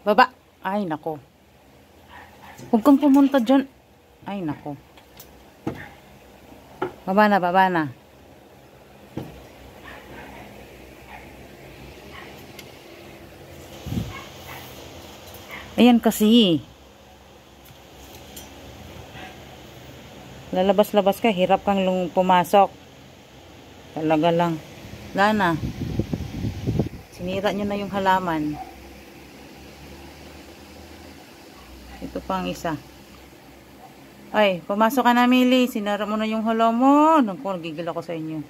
Baba. Ay, nako. Huwag kang pumunta dyan. Ay, nako. Baba na, baba na. Ayan kasi. Lalabas-labas ka, hirap kang lung pumasok. Talaga lang. Lana. Sinira nyo na yung halaman. Ito pa ang isa. Ay, pumasok ka na, Mili. Sinara mo na yung halaman. Naku, nagigil ako sa inyo.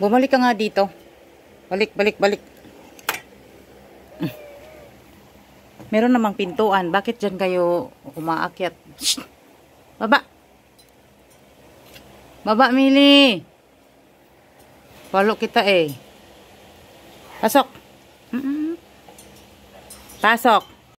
Bumalik ka nga dito. Balik, balik, balik. Meron namang pintuan. Bakit dyan kayo umaakyat? Shh! Baba! Baba, Mili! Follow kita eh. Pasok! Mm -mm. Pasok!